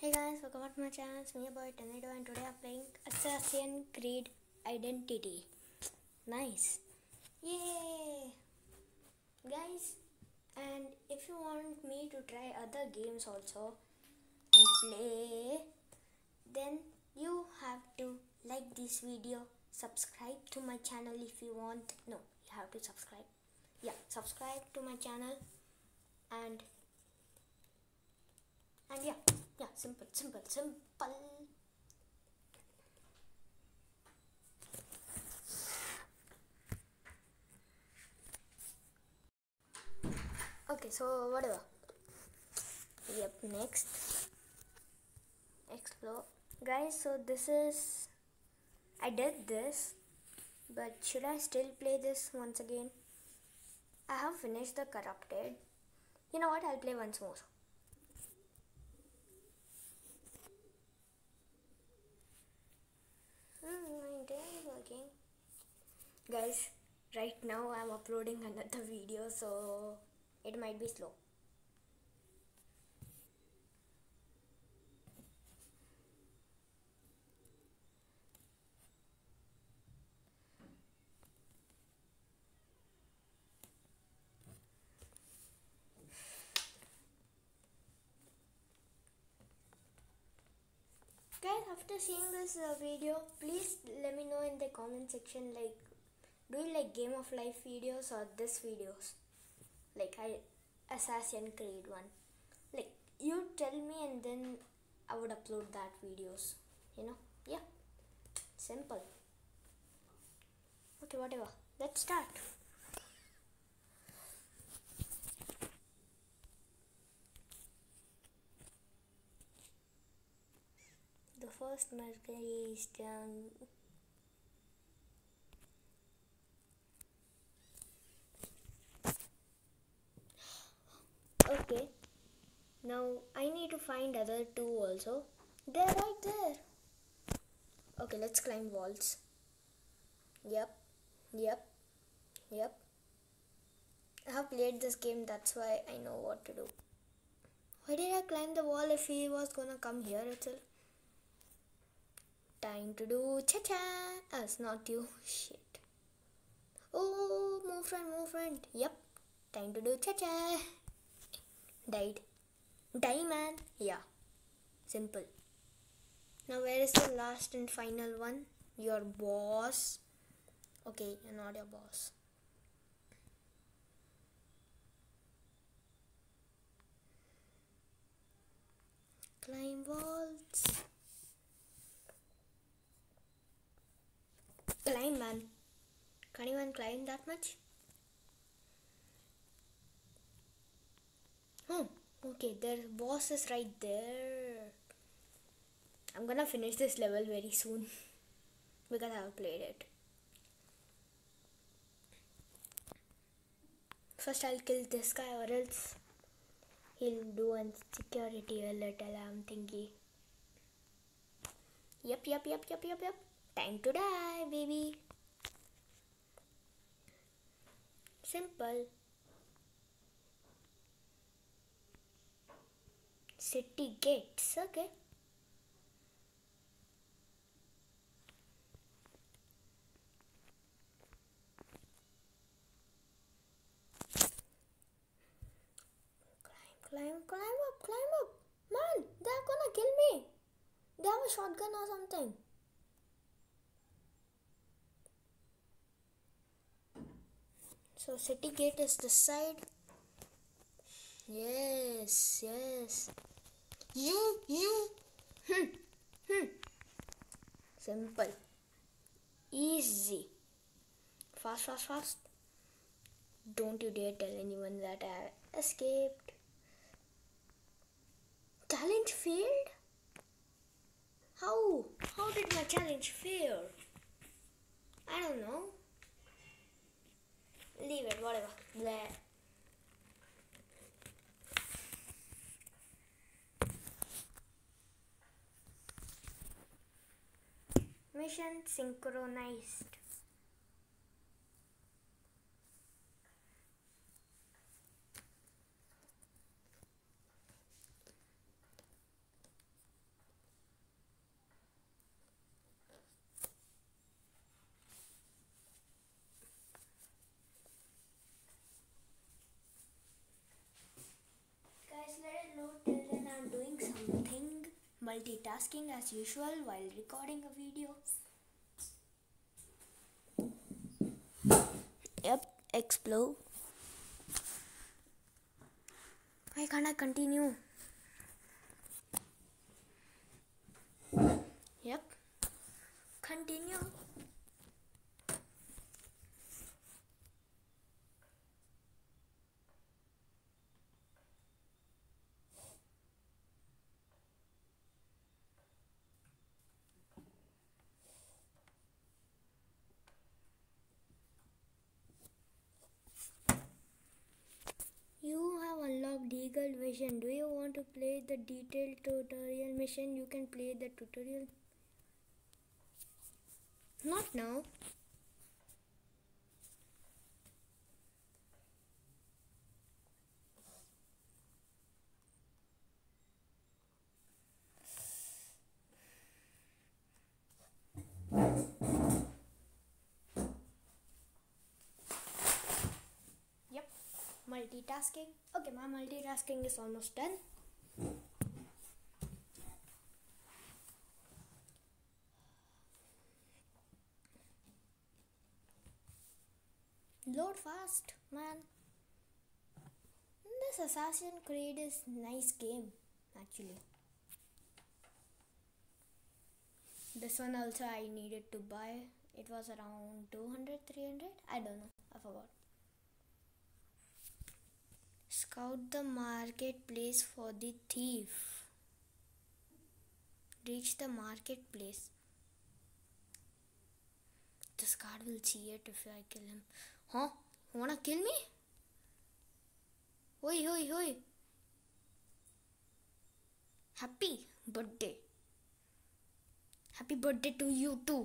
Hey guys, welcome back to my channel. It's me, your boy Tornado, and today I'm playing Assassin Creed Identity. Nice. Yay! Guys, and if you want me to try other games also and play, then you have to like this video, subscribe to my channel if you want. No, you have to subscribe. Yeah, subscribe to my channel and and yeah, yeah, simple, simple, simple. Okay, so whatever. Yep, next. Explore. Guys, so this is. I did this, but should I still play this once again? I have finished the corrupted. You know what? I'll play once more. My is working. Guys, right now I'm uploading another video, so it might be slow. Guys, after seeing this uh, video, please let me know in the comment section like do you like Game of Life videos or this videos? Like I Assassin Creed one. Like you tell me and then I would upload that videos. You know? Yeah. Simple. Okay, whatever. Let's start. First Mercury is down. Okay. Now I need to find other two also. They're right there. Okay, let's climb walls. Yep. Yep. Yep. I have played this game, that's why I know what to do. Why did I climb the wall if he was gonna come here itself? Time to do cha cha. It's not you. Shit. Oh, move friend, move friend. Yep. Time to do cha cha. Died. Die, man. Yeah. Simple. Now, where is the last and final one? Your boss. Okay, not your boss. Climb walls. Climb, man. Can't even climb that much? Oh, okay, their boss is right there. I'm gonna finish this level very soon because I have played it. First, I'll kill this guy, or else he'll do a security alert alarm thingy. Yep, yep, yep, yep, yep, yep. Time to die, baby. Simple. City gates, okay. Climb, climb, climb up, climb up. Man, they're gonna kill me. They have a shotgun or something. So city gate is this side. Yes, yes. You, you. Hmm, hmm. Simple. Easy. Fast, fast, fast. Don't you dare tell anyone that I escaped. Challenge failed? How? How did my challenge fail? I don't know. Leave it, whatever. Blah. Mission synchronized. Multitasking as usual while recording a video. Yep, explode. Why can't I continue? Yep, continue. You have unlocked Eagle Vision. Do you want to play the detailed tutorial mission? You can play the tutorial. Not now. Yep, multitasking. Okay, my multitasking is almost done. Load fast, man. This Assassin's Creed is nice game, actually. This one also I needed to buy. It was around 200, 300. I don't know. I forgot. Scout the marketplace for the thief. Reach the marketplace. This guard will see it if I kill him. Huh? You wanna kill me? Oi, oi, oi. Happy birthday. Happy birthday to you too.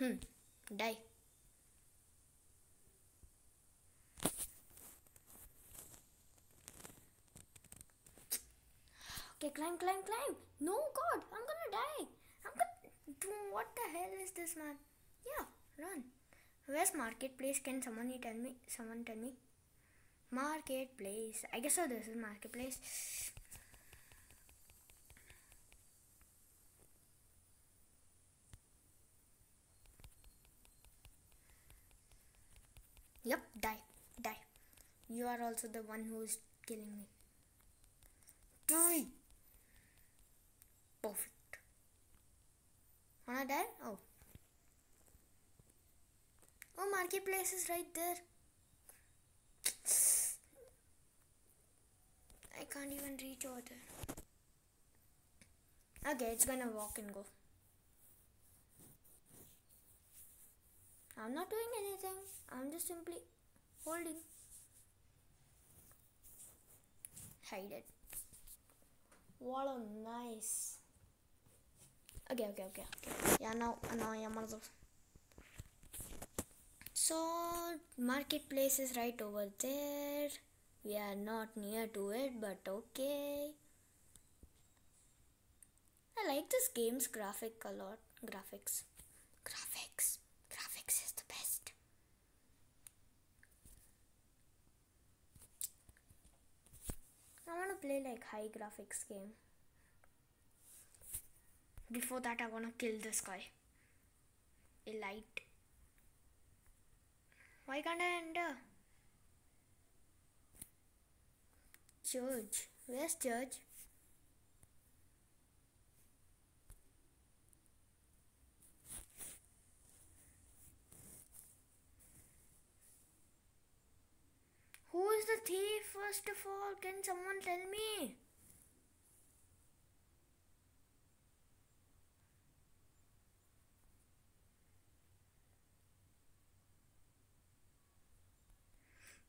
Hmm. Die. Okay, climb, climb, climb. No, God, I'm gonna die. I'm gonna. What the hell is this, man? Yeah, run. Where's marketplace? Can someone tell me? Someone tell me. Marketplace. I guess so. This is marketplace. Yep, die, die. You are also the one who is killing me. Die. Perfect. Wanna die? Oh. Oh, marketplace is right there. I can't even reach over there. Okay, it's gonna walk and go. I'm not doing anything. I'm just simply holding. It. Wow, nice. Okay, okay, okay. Yeah, now, now I'm also. So, marketplace is right over there. We are not near to it, but okay. I like this game's graphic a lot. Graphics. Graphics is the best. I want to play like high graphics game. Before that, I want to kill this guy. Elite. Why can't I enter? Judge. Where's Judge? Who is the thief, first of all? Can someone tell me?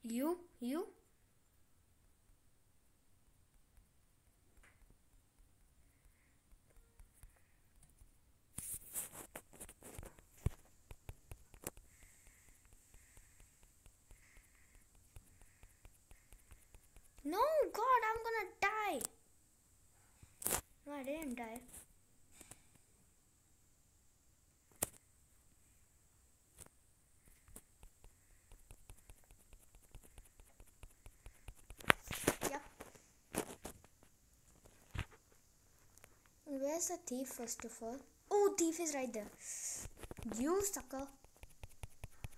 You? You? I didn't die. Where's the thief first of all? Oh, thief is right there. You sucker.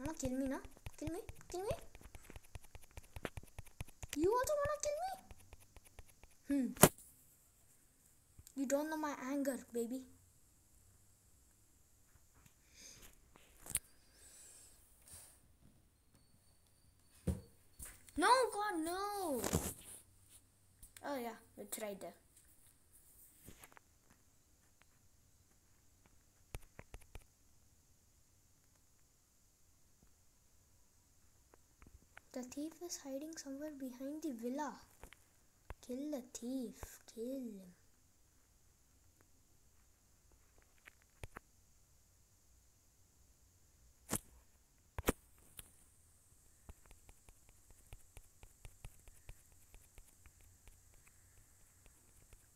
No, kill me, no? Kill me, kill me. Don't know my anger, baby. No, God, no. Oh, yeah, it's right there. The thief is hiding somewhere behind the villa. Kill the thief. Kill him.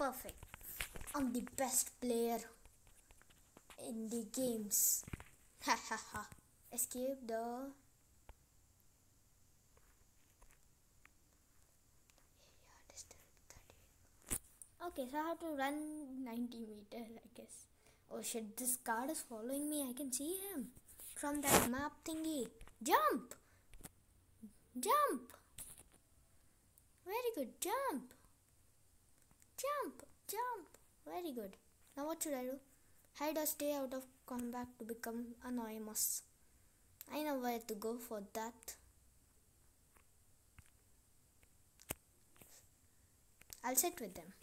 Perfect. I'm the best player in the games. Ha ha ha. Escape the Okay, so I have to run 90 meters, I guess. Oh shit, this guard is following me. I can see him from that map thingy. Jump! Jump! Very good, jump! Jump! Jump! Very good. Now what should I do? Hide or stay out of combat to become anonymous. I know where to go for that. I'll sit with them.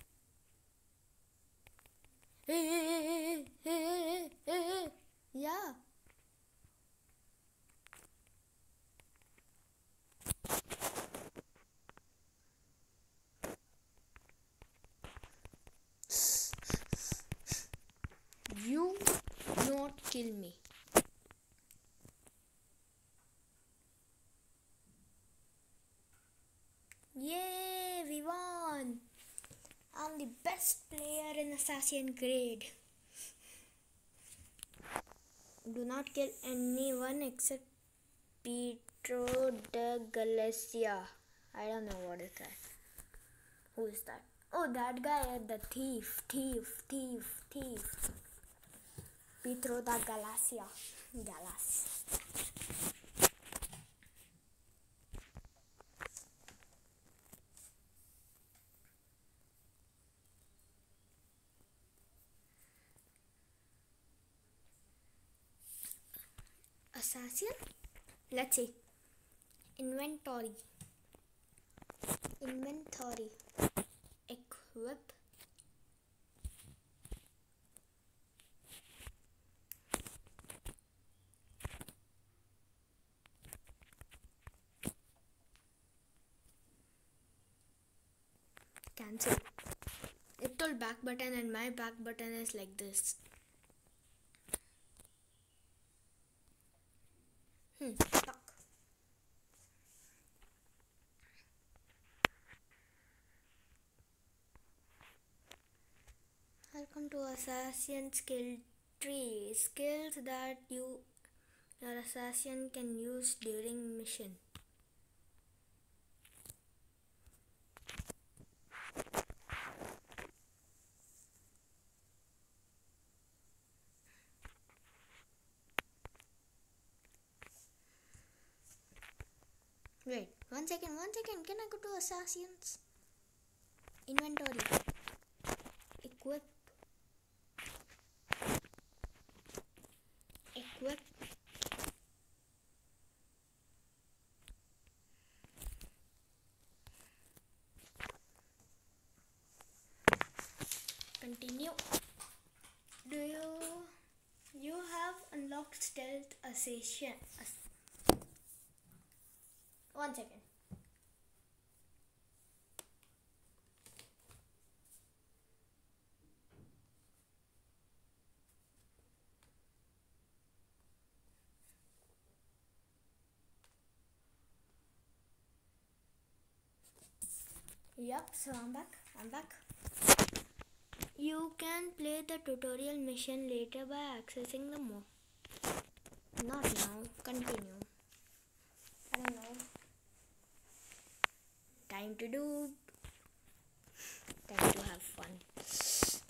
Yeah. You not kill me. Yay, we won! I'm the best player in Assassin Creed. Do not kill anyone except Pedro de Galicia. I don't know what is that. Who is that? Oh, that guy, the thief, thief, thief, thief. Pedro da Galacia. Galas. assassin let's see inventory inventory equip back button and my back button is like this Hmm, stuck. Welcome to Assassin Skill Tree. Skills that you your assassin can use during mission. Wait, one Can I go to assassins? Inventory. Equip. Equip. Continue. Do you you have unlocked stealth assassin? One second. Yep, so I'm back. I'm back. You can play the tutorial mission later by accessing the mode. Not now. Continue. I don't know time to do time to have fun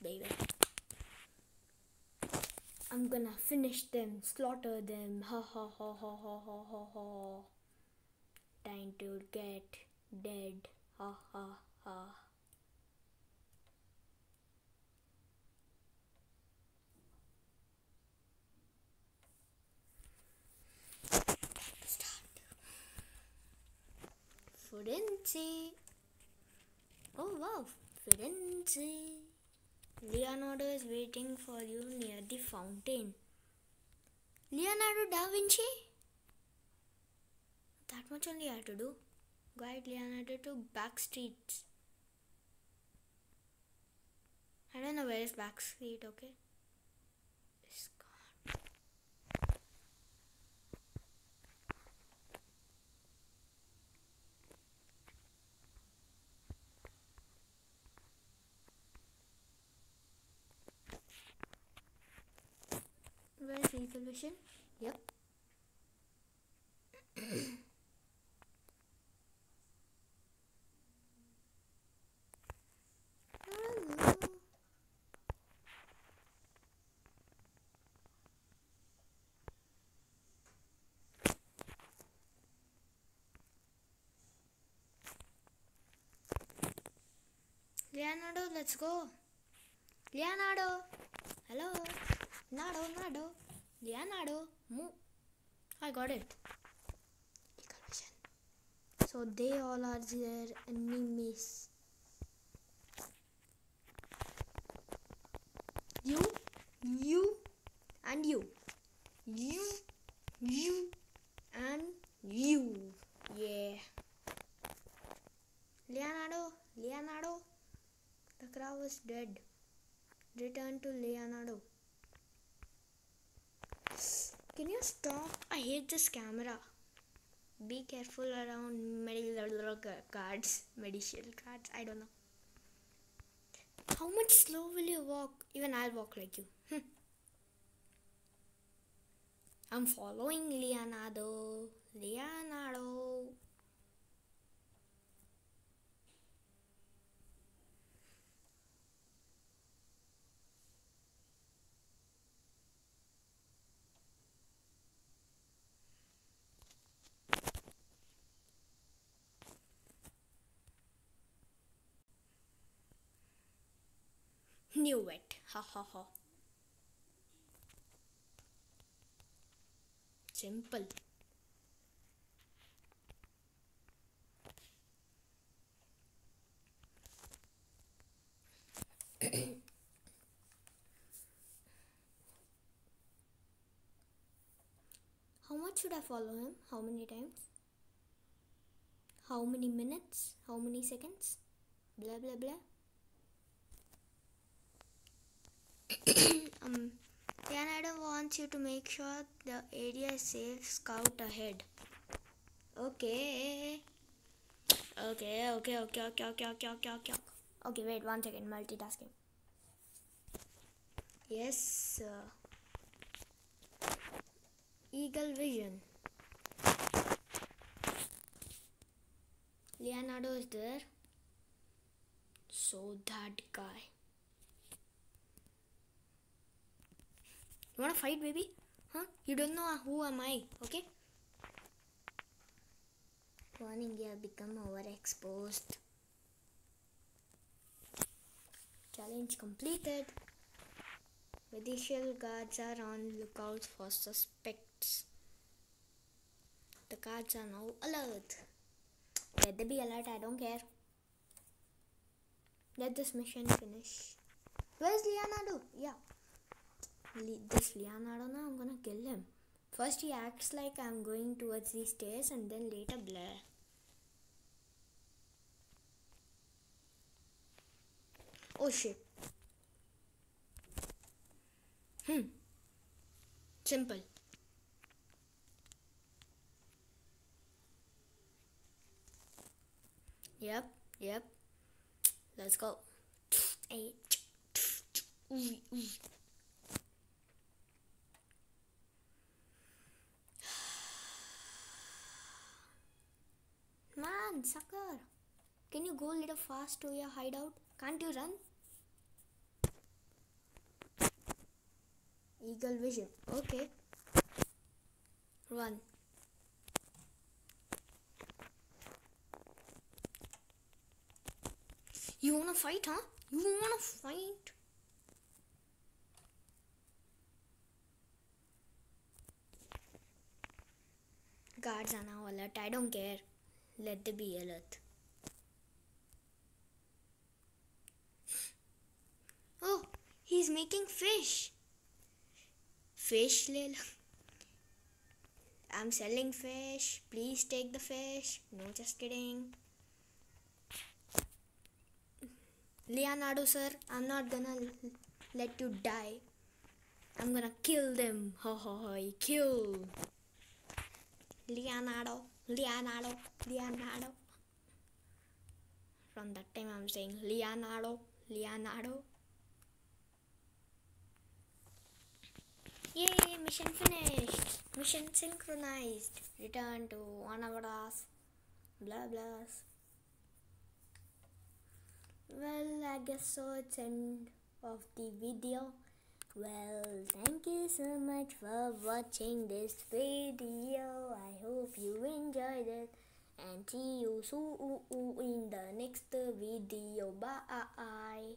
baby I'm gonna finish them, slaughter them. Ha ha ha ha ha ha ha ha. Time to get dead. Ha ha ha. Firenze. Oh wow, Firenze. Leonardo is waiting for you near the fountain. Leonardo da Vinci? That much only I have to do. Guide Leonardo to back streets. I don't know where is back street, okay? It's gone. Where's Vision? Yep. Hello. Leonardo, let's go. Leonardo. Hello. Nado, Nado. Leonardo. Move. I got it. So they all are their enemies. You, you, and you. You, you, and you. Yeah. Leonardo, Leonardo. The crow is dead. Return to Leonardo. Can you stop? I hate this camera. Be careful around Medici guards, medical cards. I don't know. How much slow will you walk? Even I'll walk like you. Hmm. I'm following Leonardo. Leonardo. Knew it. Ha ha ha. Simple. How much should I follow him? How many times? How many minutes? How many seconds? Blah blah blah. um, Canada wants you to make sure the area is safe. Scout ahead. Okay. Okay, okay, okay, okay, okay, okay, okay, okay. Okay, wait one second. Multitasking. Yes, sir. Eagle Vision. Leonardo is there. So that guy. You wanna fight, baby? Huh? You don't know ah, who am I, okay? Warning, you have become overexposed. Challenge completed. Judicial guards are on lookout for suspects. The guards are now alert. Let them be alert, I don't care. Let this mission finish. Where's Leonardo? Yeah. This Leonardo I'm gonna kill him. First, he acts like I'm going towards the stairs, and then later, blah. Oh shit. Hmm. Simple. Yep, yep. Let's go. Hey. Ooh. Sucker. Can you go a little fast to your hideout? Can't you run? Eagle vision. Okay. Run. You wanna fight, huh? You wanna fight? Guards are now alert. I don't care. Let them be alert. Oh, he's making fish. Fish, Lil. I'm selling fish. Please take the fish. No, just kidding. Leonardo, sir, I'm not gonna let you die. I'm gonna kill them. Ho ho ho, kill. Leonardo, Leonardo, Leonardo. From that time, I'm saying Leonardo, Leonardo. Yay, mission finished. Mission synchronized. Return to Anavadas. Blah blah. Well, I guess so. It's end of the video. Well, thank you so much for watching this video. I hope you enjoyed it. And see you soon in the next video. Bye.